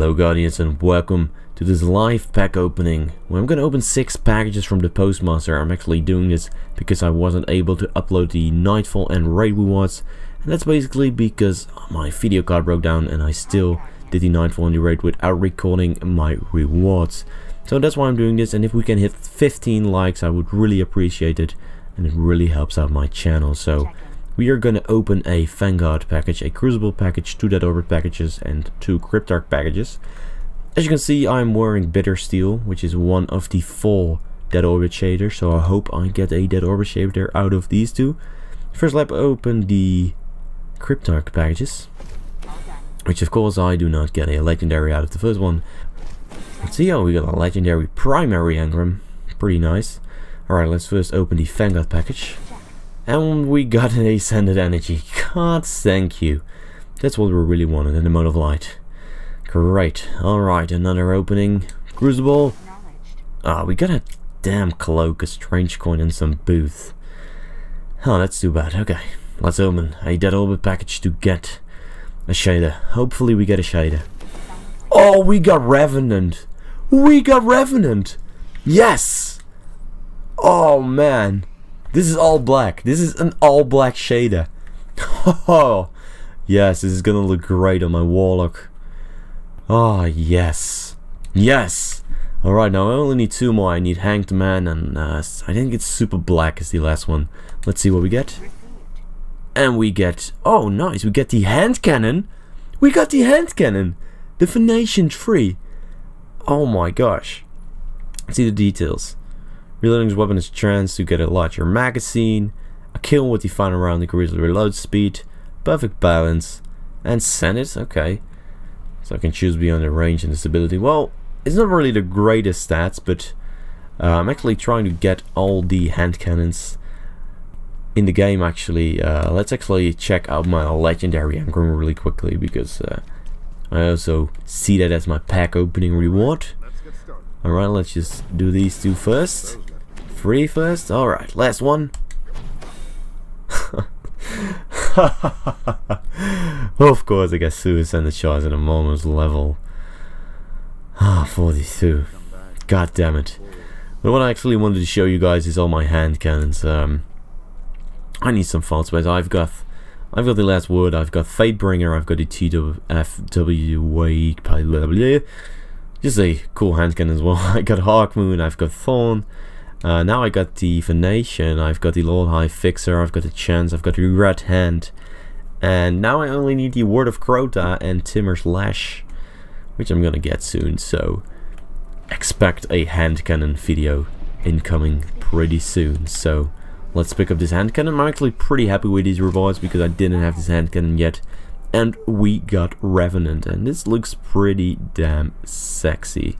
Hello Guardians and welcome to this live pack opening where I'm gonna open 6 packages from the postmaster. I'm actually doing this because I wasn't able to upload the Nightfall and Raid rewards and that's basically because my video card broke down and I still did the Nightfall and the Raid without recording my rewards. So that's why I'm doing this and if we can hit 15 likes I would really appreciate it and it really helps out my channel. So we are going to open a Vanguard package, a Crucible package, two Dead Orbit packages, and two Cryptarch packages. As you can see, I'm wearing Bitter Steel, which is one of the four Dead Orbit shaders, so I hope I get a Dead Orbit shader out of these two. First, let's open the Cryptarch packages, which of course I do not get a Legendary out of the first one. Let's see, oh, we got a Legendary Primary Engram, pretty nice. Alright, let's first open the Vanguard package. And we got an Ascendant Energy. God thank you. That's what we really wanted in the mote of light. Great. Alright, another opening. Crucible. Ah, we got a damn cloak, a strange coin, and some booth. Oh, that's too bad. Okay, let's open a Dead Orbit package to get a shader. Hopefully we get a shader. Oh, we got Revenant. We got Revenant. Yes. Oh, man. This is all black. This is an all black shader. Oh, yes, this is gonna look great on my Warlock. Oh, yes. Yes! Alright, now I only need two more. I need Hanged Man and uh, I think it's Super Black is the last one. Let's see what we get. And we get... Oh, nice. We get the hand cannon. We got the hand cannon. The Venation III. Oh my gosh. Let's see the details. Reloading his weapon is a chance to get a larger magazine, a kill with the final round increases reload speed, perfect balance, and send it, okay. So I can choose beyond the range and stability. Well, it's not really the greatest stats, but uh, I'm actually trying to get all the hand cannons in the game actually. Uh, let's actually check out my legendary engram really quickly because uh, I also see that as my pack opening reward. Alright, let's just do these two first. Free first? Alright, last one. of course, I guess suicide the charge at a moment's level. Ah, 42. God damn it. But what I actually wanted to show you guys is all my hand cannons. Um, I need some vault space. I've got I've got the last word, I've got Fatebringer, I've got the TWFW just a cool hand cannon as well. I got Hawkmoon, I've got Thorn, uh, now I got the Venation, I've got the Lord High Fixer, I've got the Chance, I've got the Red Hand, and now I only need the Word of Crota and Timur's Lash, which I'm gonna get soon, so expect a hand cannon video incoming pretty soon, so let's pick up this hand cannon. I'm actually pretty happy with these rewards because I didn't have this hand cannon yet, and we got Revenant, and this looks pretty damn sexy.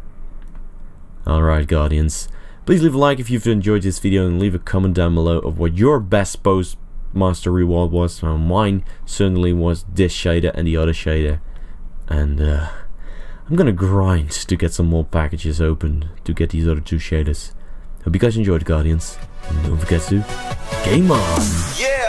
Alright Guardians, Please leave a like if you've enjoyed this video and leave a comment down below of what your best postmaster reward was. mine certainly was this shader and the other shader. And uh, I'm gonna grind to get some more packages open to get these other two shaders. Hope you guys enjoyed Guardians. And don't forget to game on!